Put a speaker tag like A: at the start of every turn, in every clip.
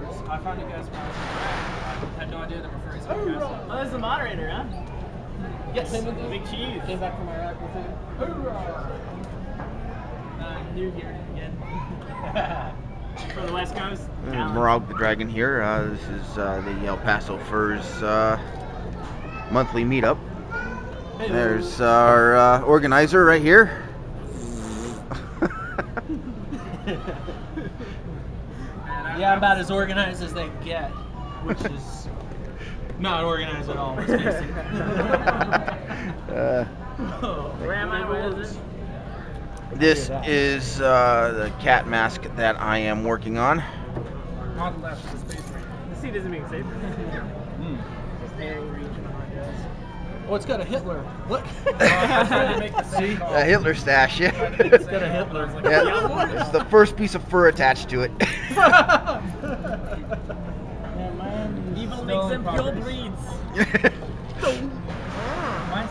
A: numbers. I found you guys when I was in Iraq. I had no idea there were furries on the castle.
B: Oh, that's the moderator, huh?
A: Yes.
B: Big cheese.
A: Came back from Iraq with him. Hoorah! Uh, new here again.
B: From the West Coast. Alan.
C: Merroug the Dragon here. Uh, this is uh, the El Paso Furs uh, monthly meetup. There's our uh, organizer right here.
D: Yeah, I'm about as organized as they get, which is not organized at all. Let's face it.
C: Uh,
B: Where am I? Where is it?
C: this is uh, the cat mask that I am working on.
A: On the left the space marine.
B: The seat isn't being safe.
D: Oh, it's got a Hitler. Look.
A: I tried to make the same.
C: A Hitler stash, yeah.
D: It's got a Hitler.
C: yeah. It's the first piece of fur attached to it.
D: yeah, man.
B: Evil makes them pure breeds.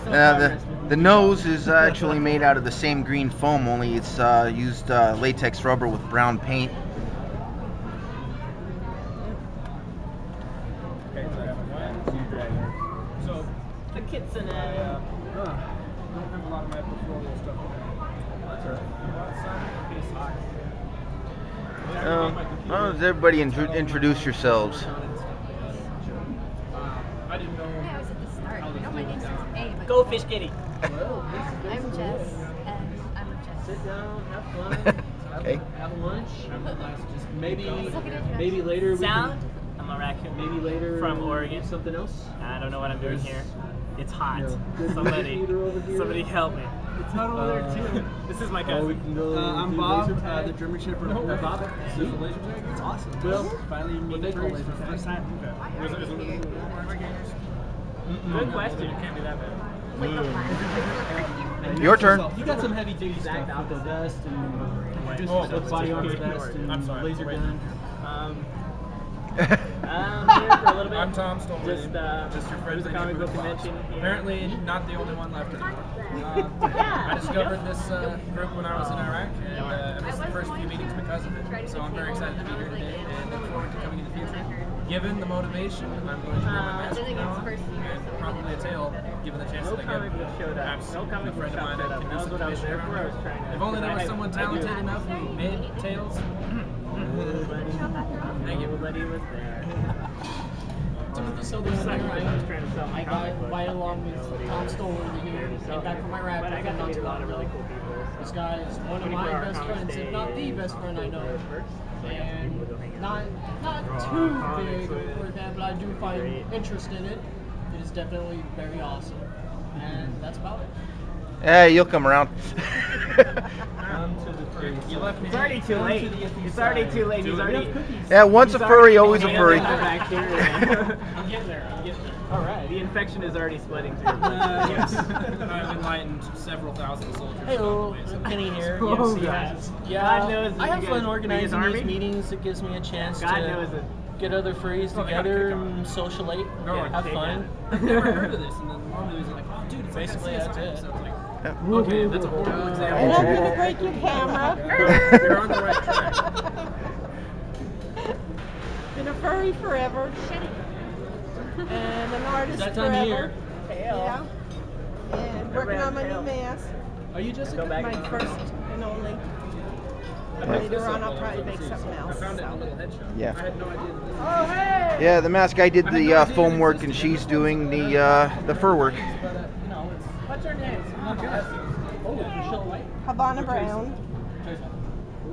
C: Uh, the, the nose is uh, actually made out of the same green foam, only it's uh, used uh, latex rubber with brown paint.
A: Okay, so I have one, two dragons. So,
B: The kitsune.
A: uh, don't have a lot of my portfolio stuff in there. That's alright. You want some? Case hot.
C: Uh, well, does everybody intro- introduce yourselves?
A: Uh, I didn't know.
E: I was at the start. I know my name's A, but
B: Go fish kitty.
E: I'm Jess, and I'm a Jess.
D: Sit down, have fun.
C: Okay.
D: Have, have lunch. Maybe,
E: Look at it,
D: maybe later. we can-
B: Sound. I'm a raccoon.
D: Maybe later.
B: From Oregon.
D: Something else.
B: I don't know what I'm doing here. It's hot.
D: Yeah.
B: Somebody,
D: heater over here.
B: somebody help me. It's hot over there too. This is my
D: Oh, we can go.
A: Uh, I'm
D: do
A: Bob,
D: laser
A: uh, the drummer shipper.
D: No,
A: Uh, Bob.
D: Bob.
A: See? Laser tag? It's awesome.
D: Well,
A: finally
D: what
A: meet
D: they call
A: furries
D: laser
A: for the
D: tag.
A: first time. Was it, was it
B: Good question.
A: You can't be that bad.
C: Your turn.
D: You got some heavy duty stuff with the vest and just
A: Oh,
D: the body armor vest and
A: I'm sorry.
D: laser gun.
B: Um, I'm here for a bit.
A: I'm Tom Stolberg.
B: Just, uh,
A: just your friend.
B: there's a comic book convention here.
A: Apparently, not the only one left anymore. Uh, I discovered this uh, group when I was in Iraq, and uh, I missed the first few meetings because of it. So I'm very excited to be here today, and look forward to coming in the future. Given the motivation, I'm going to wear my mask now, and probably a tail, given the chance
B: No
A: that I
B: comic
A: get.
B: book showed up.
A: Perhaps
B: No comic
A: a
B: book
A: friend of
B: shop
A: mine
B: showed
A: that
B: up.
A: can
B: That
A: do
B: was
A: some
B: what I was
A: commission
B: there for. I was
A: around.
B: trying
A: If only there was someone talented enough who made tails. Thank you.
B: Nobody was there.
D: Timothy
B: So
D: Southerland
B: I was trying to sell my
D: I got by along with Tom Stoller here. Came back from Iraq.
B: But I got to meet a lot of really cool people.
D: This guy is one of my best friends, if not the best friend I know.
B: first. So I got
D: And
B: people to hang out
D: not not too big for that, but I do find interest in it. It is definitely very awesome, and that's about it.
C: Hey, you'll come around.
D: On to.
A: You left me.
B: It's already too
D: Come
B: late.
D: to the iffy
B: It's already too late. He's already.
C: yeah, once a furry, always a furry.
B: out with the bacteria.
D: I'm getting there. I'm getting there.
B: All right. The infection is already spreading through. your
A: Uh,
B: blood.
A: yes. I've enlightened several thousand soldiers.
D: Hey,
A: along the way, so-
D: Penny here.
B: Oh,
D: Yes, he
B: God.
D: has.
B: God
D: Yeah,
B: knows that
D: I have fun organizing
B: guys
D: these meetings. It gives me a chance
B: God
D: to
B: knows it.
D: get other furries
A: Oh,
D: together
A: kick off.
D: and socialite,
A: Go on,
D: have fun.
A: I've never heard of this, and then normally it's like, oh, dude, it's
D: Basically,
A: like
D: that's
A: CSI
D: it.
A: episode. It's like, okay, that's a horrible
C: I'm
A: example.
C: not gonna
F: break your camera.
A: You're on the right track.
F: Been a furry forever. And an artist
D: that time of
F: forever.
D: year.
F: Yeah. And working on my new mask.
D: Are you just
B: Go back.
F: My first and only. Later on, I'll probably make something else.
A: found it in a
F: so.
A: little head shop.
C: Yeah.
A: I had no idea that this
F: Oh, hey!
C: Yeah, the mask I did the uh, foam work, and she's doing the uh, the fur work.
F: Havana Brown.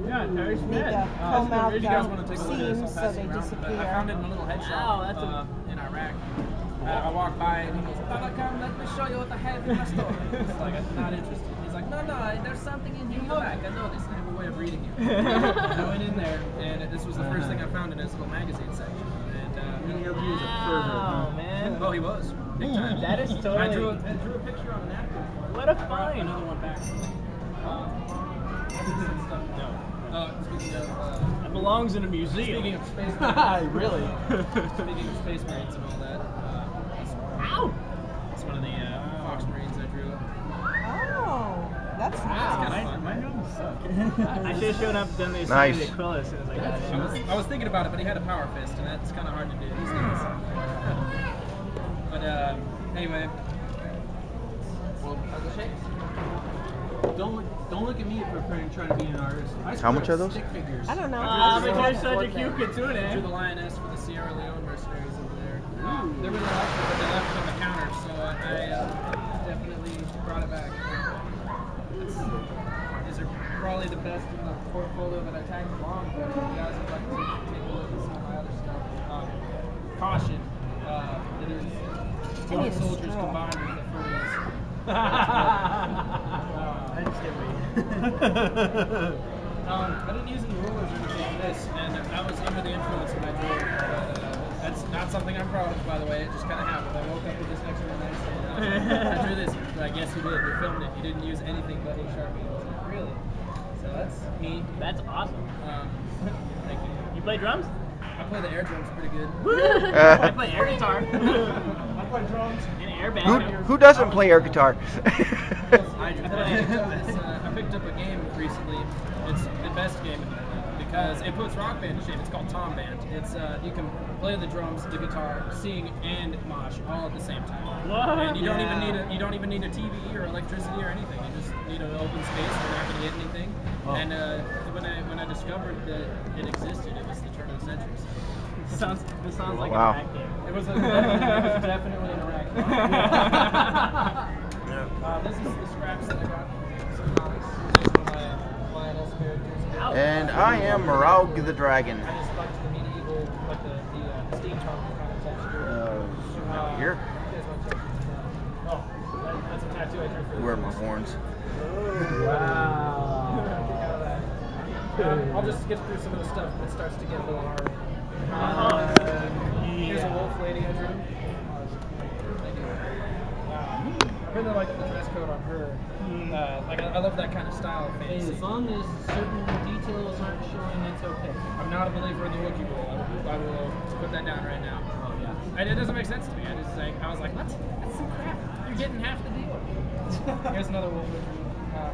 B: Yeah, Terry
F: Need
B: Smith.
F: to comb out
A: you guys want to
F: the
A: take a look at this, I'll
F: seams so they
A: it around. But I found it in a little head shop
B: Wow, that's a-
A: uh, in Iraq. Uh, I walked by and he goes, Baba, let me show you what I have in my store. It's like, I'm not interested. He's like, no, no, there's something in here in the back. I know this. I have a way of reading you. I went in there, and this was the first thing I found in his little magazine section. And uh,
B: Wow, man.
A: oh, he was big time.
B: That is
A: I
B: totally-
A: drew, a, I drew a picture on a napkin.
B: What a
A: I brought
B: find.
A: another one back. no. Uh, speaking of, uh,
B: It belongs in a museum.
A: speaking of space, marines,
D: really?
A: speaking of space marines and all that, uh, it's,
B: Ow!
A: it's one of the uh, Fox Marines I drew.
F: Oh, that's
A: It's kind
F: nice.
A: of fun.
B: I should have showed up, done the
C: Nice.
B: nice. Aquila as soon as I got
A: I was. I was thinking about it, but he had a power fist, and that's kind of hard to do these days. but uh, anyway, well, the shakes.
D: Don't look, don't look at me for trying, trying to be an artist. I
C: How much are those?
D: Stick figures.
F: I don't know.
B: But you're such a cute
A: Drew
B: kitsune.
A: the lioness for the Sierra Leone mercenaries over there. Um, they really liked it, but they left it on the counter, so I, I uh, definitely brought it back. It's, these are probably the best in the portfolio that I tagged along, but if you guys would like to take a look at some of my other stuff, um, caution, uh, it is
F: I need
A: foot
F: a
A: soldiers combined with the furries.
B: I just get me.
A: Um, I didn't use any rulers or anything for this, and I was under the influence when I drove. But, uh, that's not something I'm proud of, by the way. It just kind of happened. I woke up with this next one night and uh, I drew this. But I guess you did. We filmed it. You didn't use anything but a sharpie. I was like, really? So that's me.
B: That's awesome.
A: Um, thank you.
B: You play drums?
A: I play the air drums pretty good.
B: I play air guitar.
A: Play drums.
B: And air bass.
C: Who, who doesn't play air guitar?
A: I, picked up uh, I picked up a game recently. It's the best game because it puts Rock Band to shame. It's called Tom Band. It's uh, you can play the drums, the guitar, sing, and mosh all at the same time.
B: What?
A: And you don't even need a you don't even need a TV or electricity or anything. You just need an open space. You're not going to hit anything. And uh, when I when I discovered that it existed, it was the turn of the century. So
B: sounds, this sounds like
C: Wow.
B: a back game.
A: it was, a, it was definitely an Iraq. Uh, this is the scraps that I got. Some comics. These are my lioness characters.
C: and I am Merroug the Dragon.
A: I just liked the medieval, like the, the uh, steampunk kind of texture.
C: Uh, out here.
A: You guys want to check this out? Oh, that, that's a tattoo I drew for the
C: Where are my
A: first-
C: horns?
B: Wow.
A: Um, I'll just skip through some of the stuff that starts to get a little hard. Here's a wolf lady I drew. Thank you. I really like the dress code on her. Uh, like I, I love that kind of style of fantasy.
D: as long as certain details aren't showing, it's okay.
A: I'm not a believer in the Wookiee rule. I will, I will put that down right now.
D: Oh yeah.
A: And it doesn't make sense to me. I just like I was like, what? That's some crap. You're getting half the deal. Here's another wolf uh,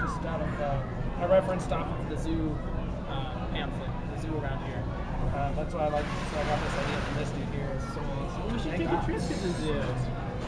A: just out of uh, I referenced off of the zoo uh, pamphlet, the zoo around here. Uh, that's why I like. So I got this idea from this dude here. So
B: We should take a trip to the zoo.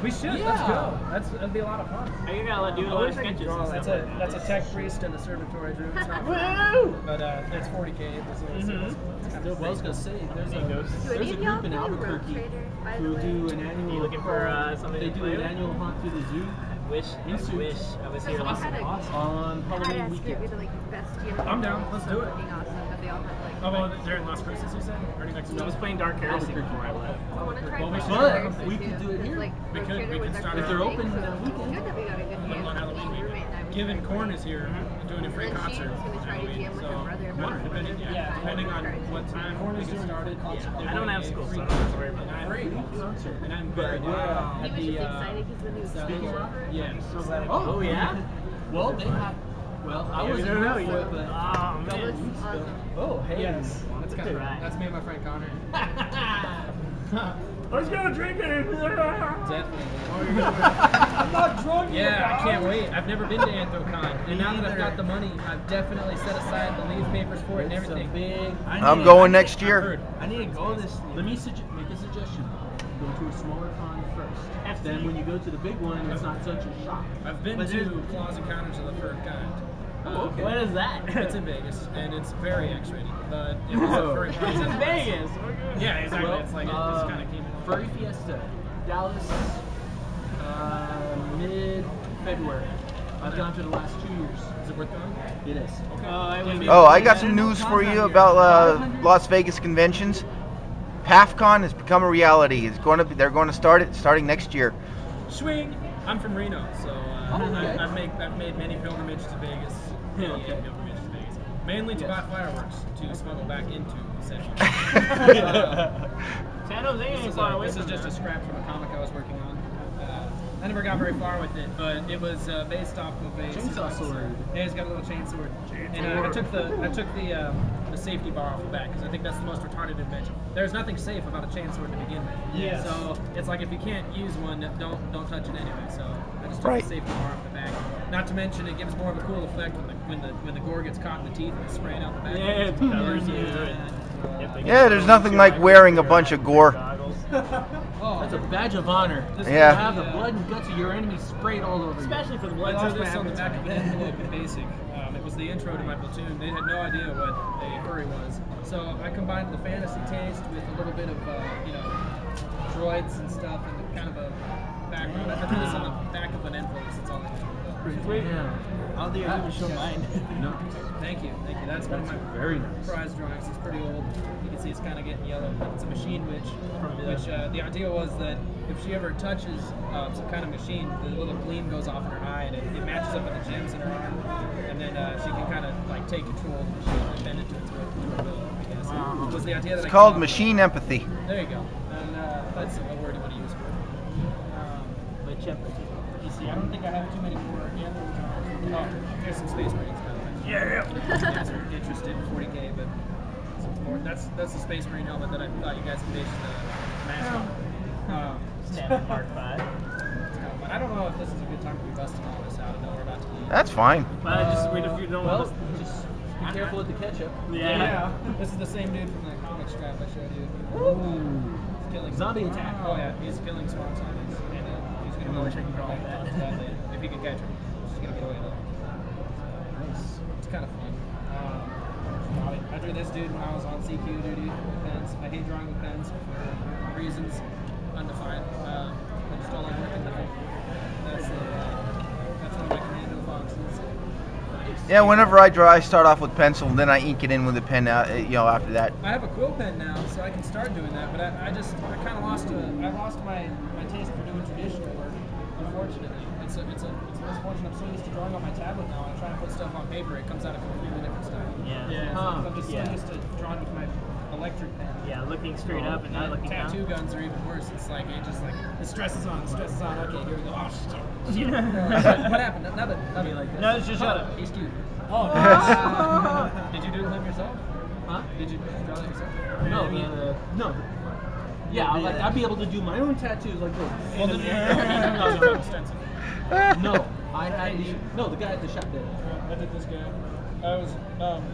A: We should. Yeah. Let's go. That's that'd be a lot of fun.
B: I think I gotta do a
A: I
B: lot of
A: I could
B: sketches.
A: draw. That's a
B: like
A: that's a tech priest and a servitor I drew. It's not
B: Woo!
A: but uh, it's 40k. It's, it's,
B: Mhm.
A: it's, it's kind of
D: Well, I was gonna say there's a there's a group in Albuquerque
E: Trader, by the
D: who do an annual.
B: You looking for, uh, something
D: They
B: to
D: do
B: play
D: an
B: with?
D: annual haunt through the zoo
B: Wish, I
D: suits.
B: wish I was here
E: Because we
B: last
E: had a-
D: on Halloween
E: Badass
D: weekend.
E: group, like best year.
A: I'm down. Let's do it.
E: Fucking awesome that they all had like.
A: Oh, well, during Las Cruces, you said? Or next
B: I was playing Dark Heresy before I left.
E: I want
A: Well, we should-
D: but we could do it here.
E: Like,
A: We could- we could start. If
D: they're open
E: so
D: that
E: it's
D: weekend.
E: good that we got a good
A: When
E: hand.
A: on Halloween
E: Your
A: week.
E: roommate and I was
A: Given Korn is here doing a free
E: And
A: concert.
E: she's gonna try to
A: Halloween,
E: jam with
A: so
E: her brother.
A: one, depending, yeah,
E: Yeah.
A: depending on what time Korn is started.
B: Yeah. I don't have school, so I don't have to worry about that.
A: Free concert, and I'm very
D: Wow.
A: down
E: He
A: at
E: was
A: the.
E: just
A: Uh,
E: excited because the new
A: Speaking
E: school.
A: of, yeah.
B: Oh, yeah?
D: Well, they have. Well, I was
B: there don't know
D: for
B: yet.
D: it, but
B: Oh, man.
D: oh hey.
A: Yes, that's kind of
B: Right.
A: that's me and my friend Connor.
B: Let's go drinking!
A: Definitely.
D: I'm not drunk.
A: Yeah, I can't wait. I've never been to AnthroCon, and now that I've got the money, I've definitely set aside the leave papers for it and
D: It's a
A: everything.
D: big. I
C: I'm
D: need-
C: going
D: I
C: next
A: I've
C: year.
D: I need to go this. Let me sugge- make a suggestion. Go to a smaller con first. Then when you go to the big one, it's not such a shock.
A: I've been
D: But
A: to
D: there's-
A: Claws Encounters of the Third Kind.
D: Oh, okay.
B: What is that?
A: It's in Vegas, and it's very X-rated, but it was a
D: Oh.
B: It's in Vegas.
A: Yeah, exactly.
D: Well,
A: it's like it
D: uh,
A: just kind of came along.
D: Furry Fiesta, Dallas, uh, mid February. I've gone to the last two years.
A: Is it worth going?
D: It is.
A: Okay.
B: Oh, I
C: Oh, I got some news for you about uh, Las Vegas conventions. PAFCON has become a reality. It's going to be, they're going to start it starting next year.
A: Swing. I'm from Reno, so uh,
D: Oh, okay.
A: I, I've made I've made many pilgrimages to Vegas. Many
D: Okay.
A: Pilgrimages to Vegas, mainly to
D: Yes.
A: buy fireworks to smuggle back into essentially. uh,
B: San Jose
A: This
B: ain't
A: is,
B: far away
A: this is just a scrap from a comic I was working on. Uh, I never got very far with it, but it was uh, based off of a
D: Chainsaw sword.
A: Yeah, he's got a little chain sword. And uh, I took the I took the um, the safety bar off the back because I think that's the most retarded invention. There's nothing safe about a chain sword to begin with.
D: Yes.
A: So it's like if you can't use one, don't don't touch it anyway. So I just took
C: Right.
A: the safety bar off the back. Not to mention, it gives more of a cool effect when the when the when the gore gets caught in the teeth and it's spraying out the back.
B: Yeah, it covers you.
C: Yeah, there's nothing like wearing a bunch of gore.
A: Oh,
D: That's a badge of honor. Just
C: Yeah.
D: to have the blood and guts of your enemy sprayed all over you.
B: Especially for the blood
A: threw
B: test
A: this on the back of an envelope in basic. Um, it was the intro to my platoon. They had no idea what a furry was. So I combined the fantasy taste with a little bit of, uh, you know, droids and stuff and kind of a background. I threw this on the back of an envelope. That's all I did.
D: Yeah.
B: I don't think I even show mine.
D: No.
A: Thank you, thank you. That's one of my
D: Very nice.
A: prize drawings. It's pretty old. You can see it's kind of getting yellow. But it's a machine witch. Which uh, the idea was that if she ever touches uh, some kind of machine, the little gleam goes off in her eye, and it, it matches up with the gems in her arm, and then uh, she can kind of like take control of the machine and bend it to its will. To her will I guess.
B: Wow.
A: Was the idea that
C: It's
A: I
C: called
A: came up with.
C: machine empathy.
A: There you go. And uh, that's a word you want to use for it. Um,
B: But check
A: you see, I don't think I have too many more. Yeah, there we go. Oh, here's some space marines. by the way.
B: Yeah.
A: you guys are interested in 40k, but more. That's that's the Space Marine helmet that I thought you guys could base the mask on. Um,
B: Standard Mark Five.
A: it's kind of fun. I don't know if this is a good time to be busting all this out. I know we're about to leave.
C: That's fine.
B: But just wait if you don't
D: Well, just be careful with the ketchup.
B: Yeah.
A: This is the same dude from the comic strap I showed you.
D: Ooh.
A: He's killing
D: Zombie attack.
A: Oh yeah, he's killing swamp zombies, uh,
B: I could draw
A: back
B: that.
A: to that later. If you can catch him, he's gonna get away though.
D: Nice.
A: It's kind of fun. Um, I, drew this dude when I was on CQ duty with pens. I hate drawing with pens for reasons undefined. Um, I just don't like working with them. That's the, uh, that's one of my commando foxes.
C: Yeah, whenever I draw, I start off with pencil, and then I ink it in with a pen. Uh, you know, after that.
A: I have a quill pen now, so I can start doing that. But I, I just I kind of lost a, I lost my, my taste for doing traditional. Unfortunately, it's a it's a it's a misfortune. I'm so used to drawing on my tablet now. I try to put stuff on paper, it comes out a completely different style.
B: Yeah.
A: Yeah,
D: Huh.
A: I'm just
B: Yeah.
A: so used to drawing with my electric pen.
B: Yeah, looking straight up and not looking down.
A: Tattoo guns are even worse. It's like it just like it stresses on, it stresses on. Okay, here we go. Oh shit. shit. what happened? Nothing. Nothing like this.
B: No, it's just shut up.
A: He's cute.
B: Oh, oh.
A: Did you do them yourself?
D: Huh?
A: Did you draw it yourself?
D: No, the, no. Yeah, I like I'd be able to do my own tattoos like this.
A: Well, then, no, no, no, stencil.
D: No, I had the no the guy at the shop did. it.
A: I did this guy. I was um,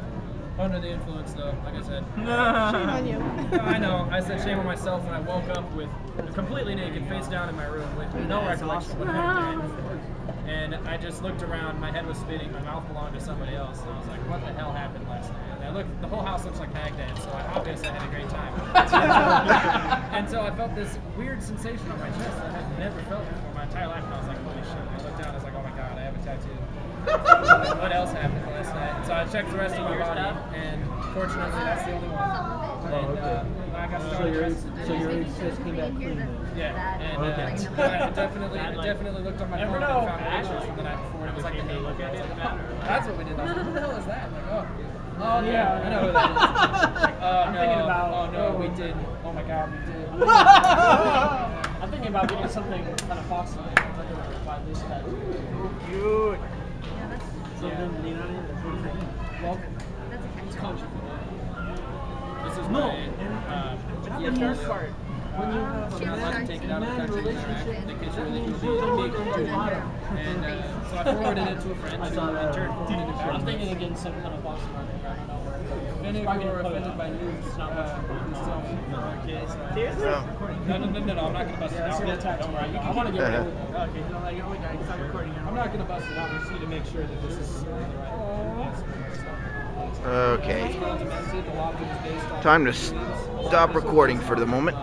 A: under the influence, though. Like I said.
F: Shame on you.
A: I know. I said shame on myself when I woke up with completely naked, face down in my room with no recollection of And I just looked around. My head was spinning. My mouth belonged to somebody else. And I was like, "What the hell happened last night?" And I looked. The whole house looks like Baghdad, so I obviously had a great time. and so I felt this weird sensation on my chest that I had never felt before my entire life. And I was like, "Holy shit!" And I looked down. I was like, "Oh my god, I have a tattoo." what else happened last night? And so I checked the rest of my body, and fortunately, that's the only one. And uh, I got
D: So
A: started.
D: your
A: dressed-
D: so your access came back clean. then.
A: yeah, and
D: Okay.
A: uh, I definitely, I definitely looked on my phone and found pictures from the night before. And it was like the day look at it. That's what we did. I was like, what the hell is that? I'm like, oh, oh yeah, I know what that is. Like, oh
B: I'm
A: no,
B: thinking about-
A: oh no, we did. Oh my god, we did.
B: I'm thinking about getting something kind of foxy. By this tattoo.
E: Yeah, that's,
B: Something to lean on it. That's what I'm thinking.
A: Well,
E: that's a catch.
A: This is
D: No.
A: my uh, yeah,
B: the first part.
D: When you have
A: You're not take it out of the country in Iraq. They kids are really big And uh, so I forwarded it to a friend
D: I
A: who
D: saw
A: in
D: that.
A: turn forwarded it back
B: I'm thinking of getting some kind of foxy on it. I don't know where.
A: If any of you are offended by news, uh, please tell me. Okay, so.
B: Seriously?
A: No, no, no, no, no, I'm not gonna bust it out. Don't worry, you
B: I
A: can
B: want to
A: keep
B: get
A: it.
B: rid of it. Okay, no, like, oh my god, it's not recording now.
A: I'm not gonna bust it out. We just need to make sure that this is the right.
C: Okay. Time to stop recording for the moment.